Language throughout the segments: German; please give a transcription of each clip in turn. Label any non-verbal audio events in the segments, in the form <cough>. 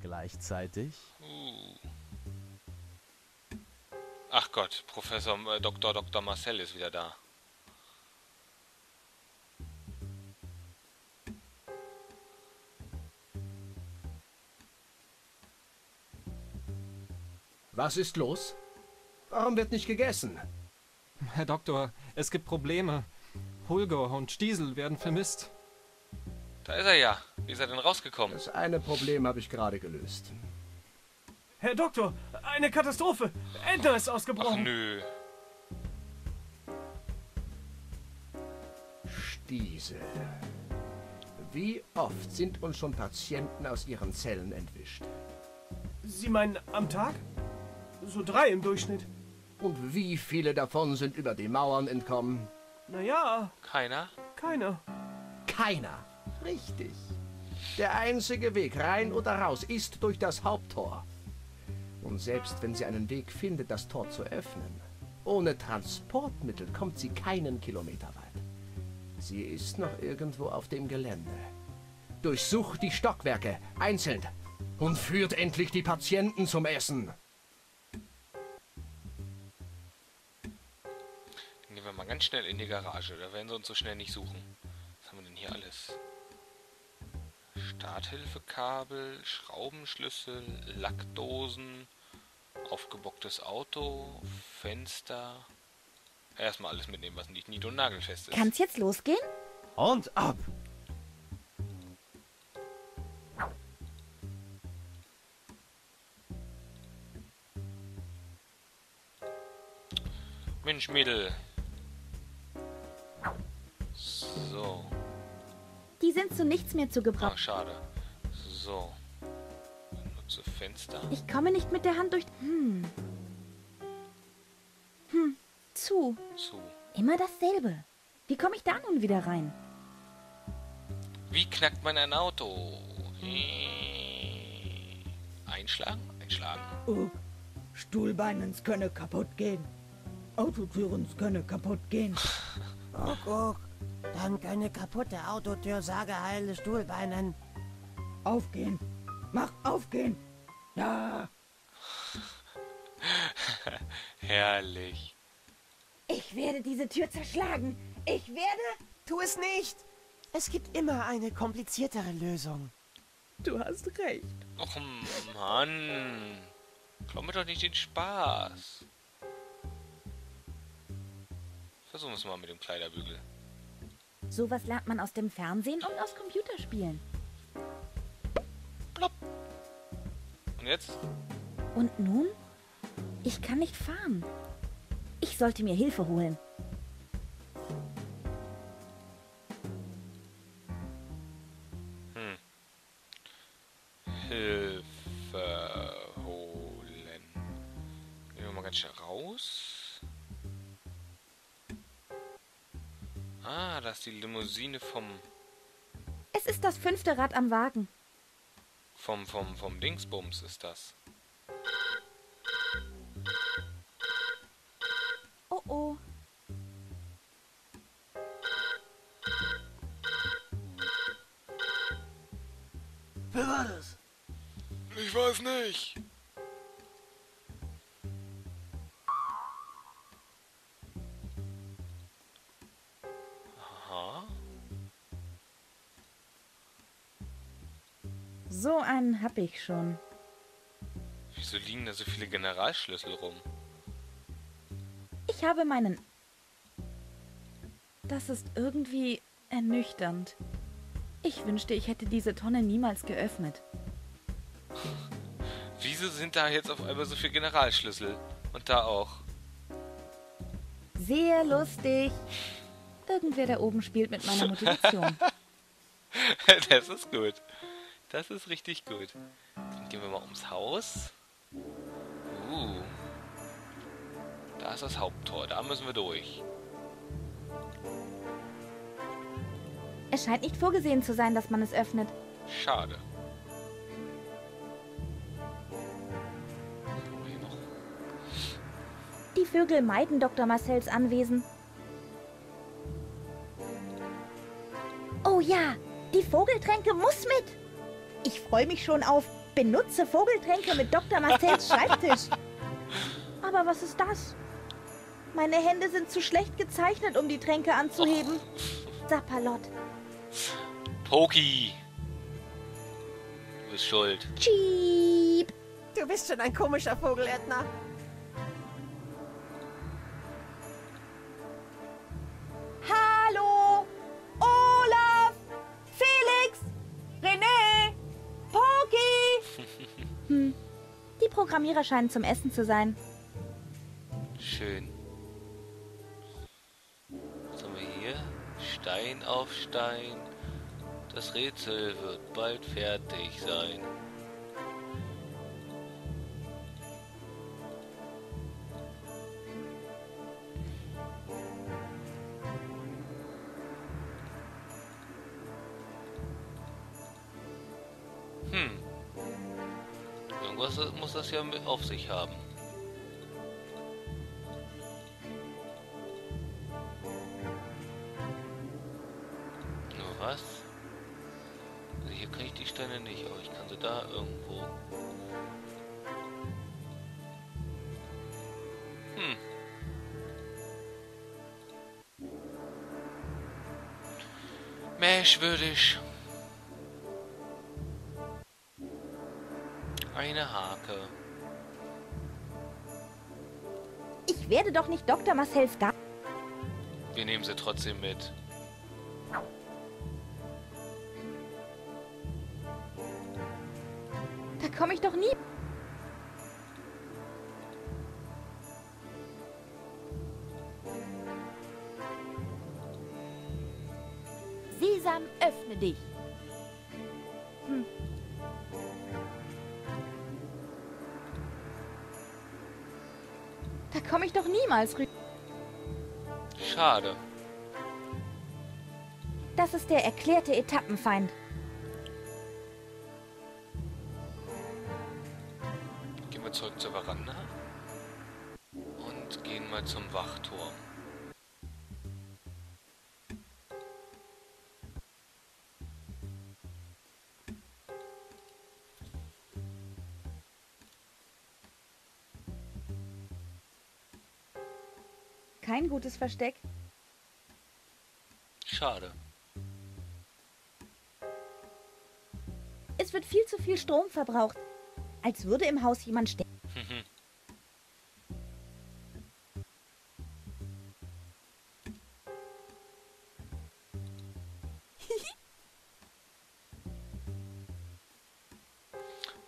Gleichzeitig. Uh. Ach Gott, Professor äh, Dr. Dr. Marcel ist wieder da. Was ist los? Warum wird nicht gegessen? Herr Doktor, es gibt Probleme. Hulger und Stiesel werden vermisst. Da ist er ja. Wie ist er denn rausgekommen? Das eine Problem habe ich gerade gelöst. Herr Doktor, eine Katastrophe. Enter ist Ach ausgebrochen. nö. Stiesel. Wie oft sind uns schon Patienten aus ihren Zellen entwischt? Sie meinen am Tag? So drei im Durchschnitt. Und wie viele davon sind über die Mauern entkommen? Naja, Keiner? keiner. Keiner. Richtig. Der einzige Weg rein oder raus ist durch das Haupttor. Und selbst wenn sie einen Weg findet, das Tor zu öffnen, ohne Transportmittel kommt sie keinen Kilometer weit. Sie ist noch irgendwo auf dem Gelände. Durchsucht die Stockwerke einzeln und führt endlich die Patienten zum Essen. Dann gehen wir mal ganz schnell in die Garage. Da werden sie uns so schnell nicht suchen. Was haben wir denn hier alles? Starthilfekabel, Schraubenschlüssel, Lackdosen, aufgebocktes Auto, Fenster. Erstmal alles mitnehmen, was nicht nied- und nagelfest ist. Kann's jetzt losgehen? Und ab! Mensch, Mädel. Sind zu nichts mehr zu Ah, gebrauchen. schade. So. Benutze Fenster. Ich komme nicht mit der Hand durch. Hm. Hm. Zu. Zu. Immer dasselbe. Wie komme ich da nun wieder rein? Wie knackt man ein Auto? Einschlagen? Einschlagen. Oh, Stuhlbeinens könne kaputt gehen. Autotürens könne kaputt gehen. <laughs> Guck, guck. Dank eine kaputte Autotür sage heile Stuhlbeinen. Aufgehen. Mach aufgehen. Ja. <laughs> Herrlich. Ich werde diese Tür zerschlagen. Ich werde. Tu es nicht. Es gibt immer eine kompliziertere Lösung. Du hast recht. Och Mann. Klau mir doch nicht den Spaß. Versuchen wir es mal mit dem Kleiderbügel. Sowas lernt man aus dem Fernsehen und aus Computerspielen. Plopp. Und jetzt? Und nun? Ich kann nicht fahren. Ich sollte mir Hilfe holen. Ah, da ist die Limousine vom, Es ist das fünfte Rad am Wagen. vom, vom, vom Dingsbums ist das. So einen hab ich schon. Wieso liegen da so viele Generalschlüssel rum? Ich habe meinen. Das ist irgendwie ernüchternd. Ich wünschte, ich hätte diese Tonne niemals geöffnet. <laughs> Wieso sind da jetzt auf einmal so viele Generalschlüssel? Und da auch. Sehr lustig. Irgendwer da oben spielt mit meiner Motivation. <laughs> das ist gut. Das ist richtig gut. Dann gehen wir mal ums Haus. Uh. Da ist das Haupttor. Da müssen wir durch. Es scheint nicht vorgesehen zu sein, dass man es öffnet. Schade. Die Vögel meiden Dr. Marcells Anwesen. Oh ja, die Vogeltränke muss mit. Ich freue mich schon auf Benutze Vogeltränke mit Dr. Marcells Schreibtisch. Aber was ist das? Meine Hände sind zu schlecht gezeichnet, um die Tränke anzuheben. Sapperlot. Poki. Du bist schuld. Cheep. Du bist schon ein komischer Vogel, Edna. Programmierer scheinen zum Essen zu sein. Schön. Was haben wir hier? Stein auf Stein. Das Rätsel wird bald fertig sein. Irgendwas muss das ja auf sich haben. Nur was? Also hier kann ich die Steine nicht, aber ich kann sie da irgendwo. Hm. Merkwürdig. Eine Hake. Ich werde doch nicht Dr. Marcells Garten. Wir nehmen sie trotzdem mit. Da komme ich doch nie. Sesam, öffne dich. Da komme ich doch niemals rüber. Schade. Das ist der erklärte Etappenfeind. Gehen wir zurück zur Veranda. Und gehen mal zum Wachturm. Kein gutes Versteck. Schade. Es wird viel zu viel Strom verbraucht. Als würde im Haus jemand sterben. <laughs>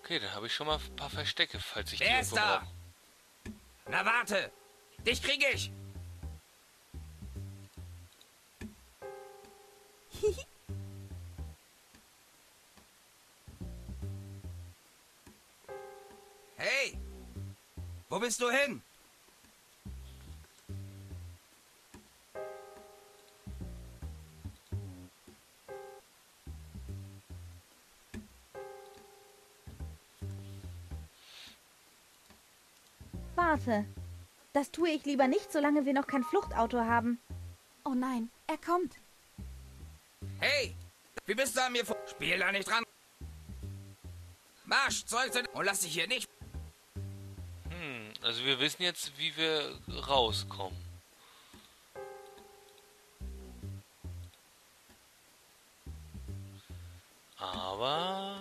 Okay, dann habe ich schon mal ein paar Verstecke, falls ich die Wer ist irgendwo da? brauche. Na warte! Dich krieg ich! Bist du hin? Warte. Das tue ich lieber nicht, solange wir noch kein Fluchtauto haben. Oh nein, er kommt. Hey! Wie bist du an mir vor... Spiel da nicht dran! Marsch, Zeug und lass dich hier nicht... Hm, also wir wissen jetzt, wie wir rauskommen. Aber...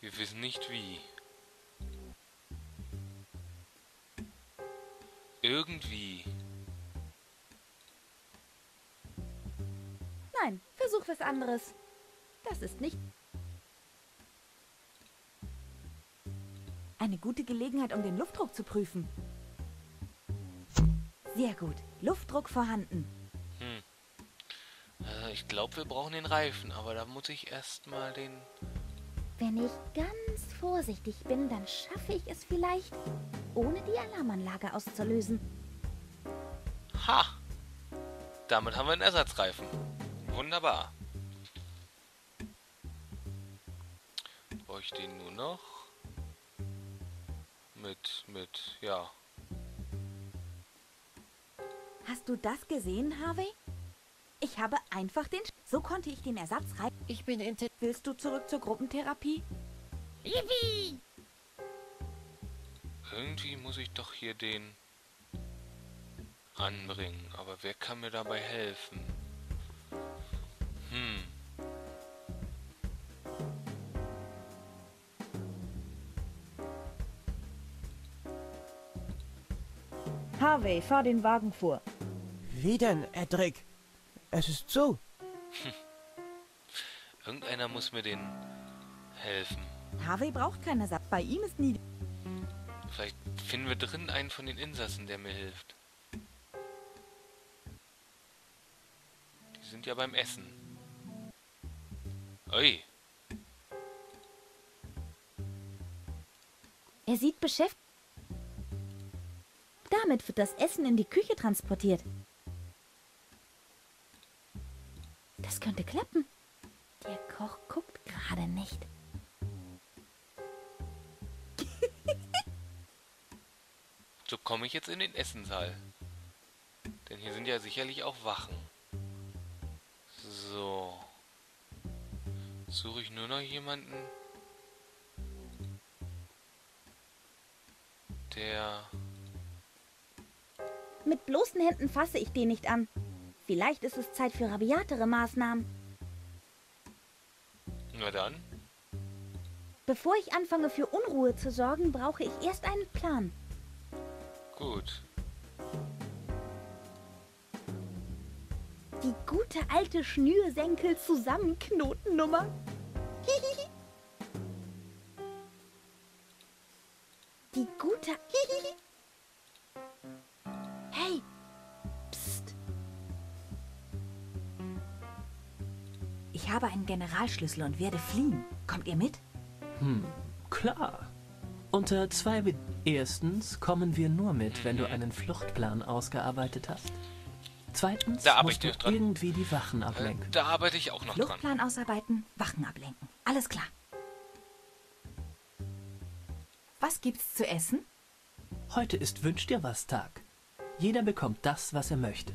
Wir wissen nicht wie. Irgendwie. Nein, versuch was anderes. Das ist nicht. Eine gute Gelegenheit, um den Luftdruck zu prüfen. Sehr gut. Luftdruck vorhanden. Äh, ich glaube, wir brauchen den Reifen, aber da muss ich erstmal den... Wenn ich ganz vorsichtig bin, dann schaffe ich es vielleicht, ohne die Alarmanlage auszulösen. Ha! Damit haben wir einen Ersatzreifen. Wunderbar. Brauche ich den nur noch? Mit, mit, ja. Hast du das gesehen, Harvey? Ich habe einfach den... Sch so konnte ich den Ersatz rein... Ich bin in... Willst du zurück zur Gruppentherapie? Yippie! Irgendwie muss ich doch hier den anbringen. Aber wer kann mir dabei helfen? Hm. Harvey, fahr den Wagen vor. Wie denn, Edric? Es ist zu. Irgendeiner muss mir den helfen. Harvey braucht keine Ersatz. Bei ihm ist nie... Vielleicht finden wir drin einen von den Insassen, der mir hilft. Die sind ja beim Essen. Ui. Er sieht beschäftigt. Damit wird das Essen in die Küche transportiert. Das könnte klappen. Der Koch guckt gerade nicht. <laughs> So komme ich jetzt in den Essensaal. Denn hier sind ja sicherlich auch Wachen. So. Suche ich nur noch jemanden, der... Mit bloßen Händen fasse ich den nicht an. Vielleicht ist es Zeit für rabiatere Maßnahmen. Na dann. Bevor ich anfange für Unruhe zu sorgen, brauche ich erst einen Plan. Gut. Die gute alte Schnürsenkel-Zusammenknotennummer. Ich habe einen Generalschlüssel und werde fliehen. Kommt ihr mit? Hm, klar. Unter zwei Be Erstens kommen wir nur mit, wenn du einen Fluchtplan ausgearbeitet hast. Zweitens Da arbeite musst ich du noch dran. irgendwie die Wachen Äh, ablenken. da arbeite ich auch noch dran. Fluchtplan ausarbeiten, Wachen ablenken. Alles klar. Was gibt's zu essen? Heute ist Wünsch dir was Tag. Jeder bekommt das, was er möchte.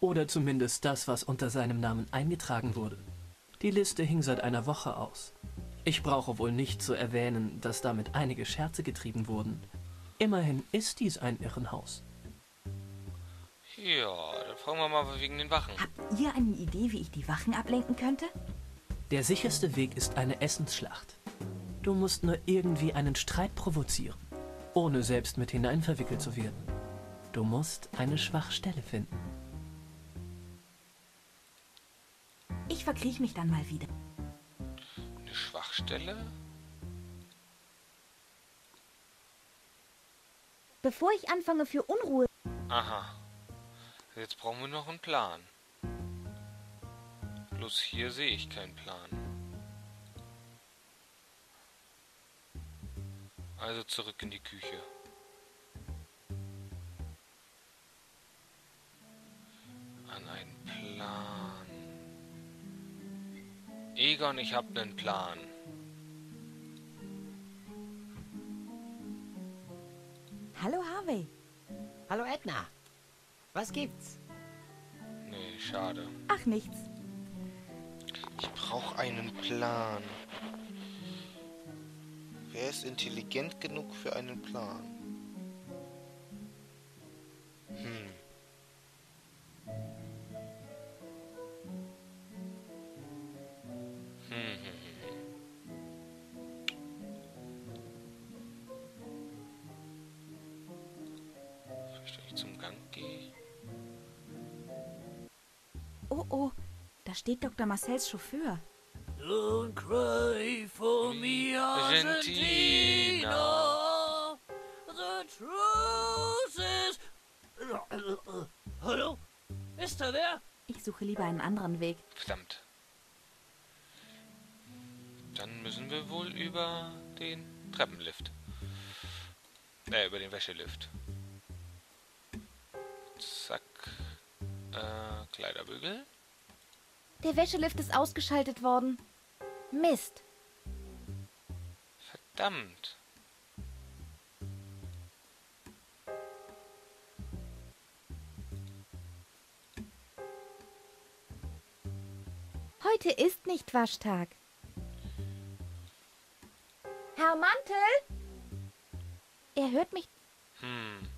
Oder zumindest das, was unter seinem Namen eingetragen wurde. Die Liste hing seit einer Woche aus. Ich brauche wohl nicht zu erwähnen, dass damit einige Scherze getrieben wurden. Immerhin ist dies ein Irrenhaus. Ja, dann fragen wir mal wegen den Wachen. Habt ihr eine Idee, wie ich die Wachen ablenken könnte? Der sicherste Weg ist eine Essensschlacht. Du musst nur irgendwie einen Streit provozieren, ohne selbst mit hinein verwickelt zu werden. Du musst eine Schwachstelle finden. Ich verkriech mich dann mal wieder. Eine Schwachstelle? Bevor ich anfange für Unruhe... Aha. Jetzt brauchen wir noch einen Plan. Bloß hier sehe ich keinen Plan. Also zurück in die Küche. An einen Plan. Egon, ich hab nen Plan. Hallo Harvey. Hallo Edna. Was gibt's? Nee, schade. Ach nichts. Ich brauche einen Plan. Wer ist intelligent genug für einen Plan? Oh oh, da steht Dr. Marcells Chauffeur. Don't cry for me, Argentina. The truth is... Hallo? Ist da wer? Ich suche lieber einen anderen Weg. Verdammt. Dann müssen wir wohl über den Treppenlift. Äh, über den Wäschelift. Zack. Äh, Kleiderbügel. Der Wäschelift ist ausgeschaltet worden. Mist. Verdammt. Heute ist nicht Waschtag. Herr Mantel? Er hört mich. Hm.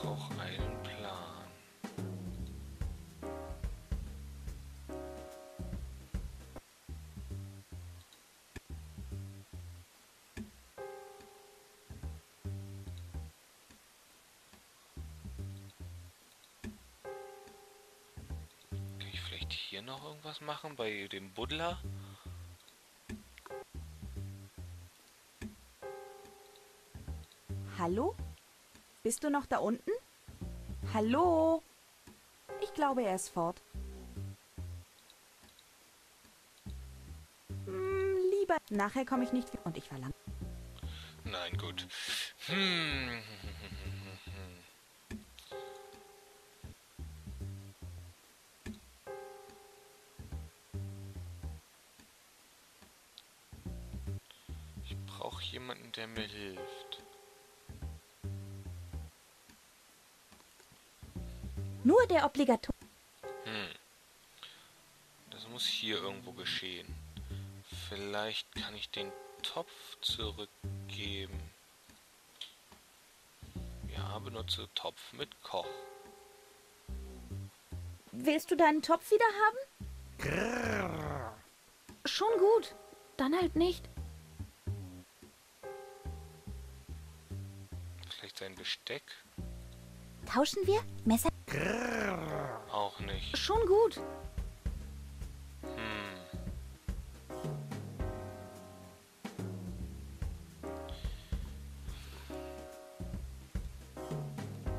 Brauche einen Plan. Kann ich vielleicht hier noch irgendwas machen bei dem Buddler? Hallo? Bist du noch da unten? Hallo? Ich glaube, er ist fort. Hm, lieber. Nachher komme ich nicht. Und ich war lang. Nein, gut. Hm. Ich brauche jemanden, der mir hilft. Der Obligator. Hm. Das muss hier irgendwo geschehen. Vielleicht kann ich den Topf zurückgeben. Ja, benutze Topf mit Koch. Willst du deinen Topf wieder haben? Schon gut. Dann halt nicht. Vielleicht sein Besteck? Tauschen wir? Messer? Auch nicht. Schon gut. Hm.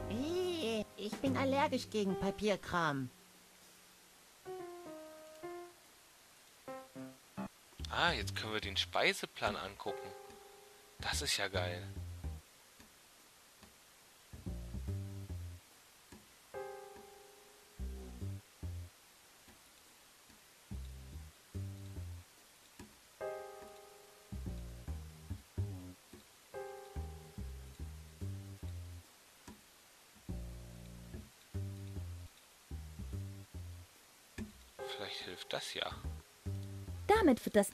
Ih, Ich bin allergisch gegen Papierkram. Ah, jetzt können wir den Speiseplan angucken. Das ist ja geil. Damit wird das.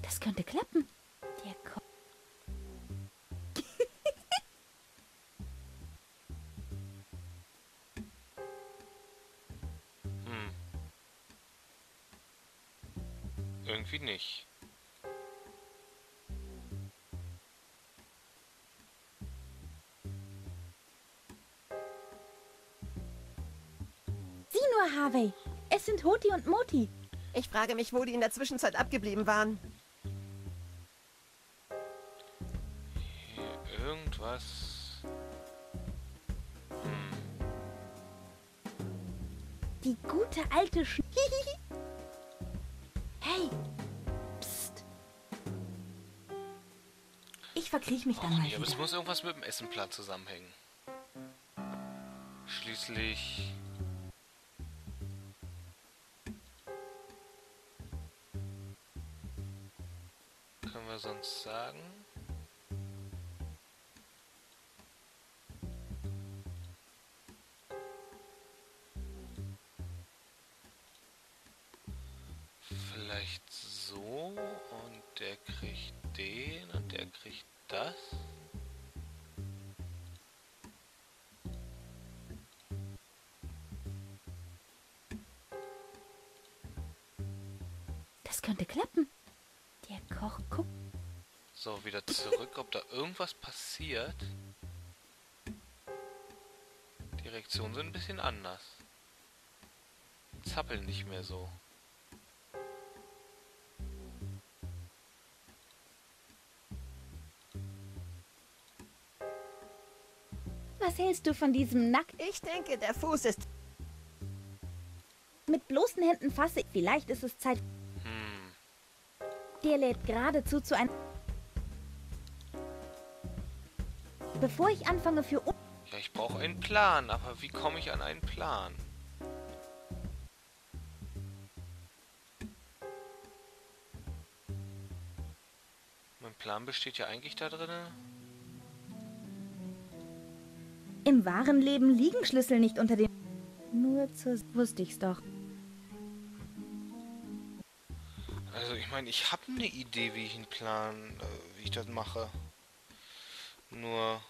Das könnte klappen. Der Ko <laughs> Hm. Irgendwie nicht. Sieh nur, Harvey. Es sind Hoti und Moti. Ich frage mich, wo die in der Zwischenzeit abgeblieben waren. Hier irgendwas. Hm. Die gute alte Sch <laughs> Hey. Psst. Ich verkriech mich dann Och mal nee, aber es muss irgendwas mit dem Essenplan zusammenhängen. Schließlich. Sonst sagen? Vielleicht so und der kriegt den und der kriegt das. Das könnte klappen. Der Koch guckt. So, wieder zurück, ob da irgendwas passiert. Die Reaktionen sind ein bisschen anders. Zappeln nicht mehr so. Was hältst du von diesem Nack? Ich denke, der Fuß ist... Mit bloßen Händen fasse. Vielleicht ist es Zeit. Hm. Der lädt geradezu zu einem. Bevor ich anfange für... Ja, ich brauche einen Plan, aber wie komme ich an einen Plan? Mein Plan besteht ja eigentlich da drin. Im wahren Leben liegen Schlüssel nicht unter dem... Nur zur... Wusste ich's doch. Also ich meine, ich habe eine Idee, wie ich einen Plan, äh, wie ich das mache. nur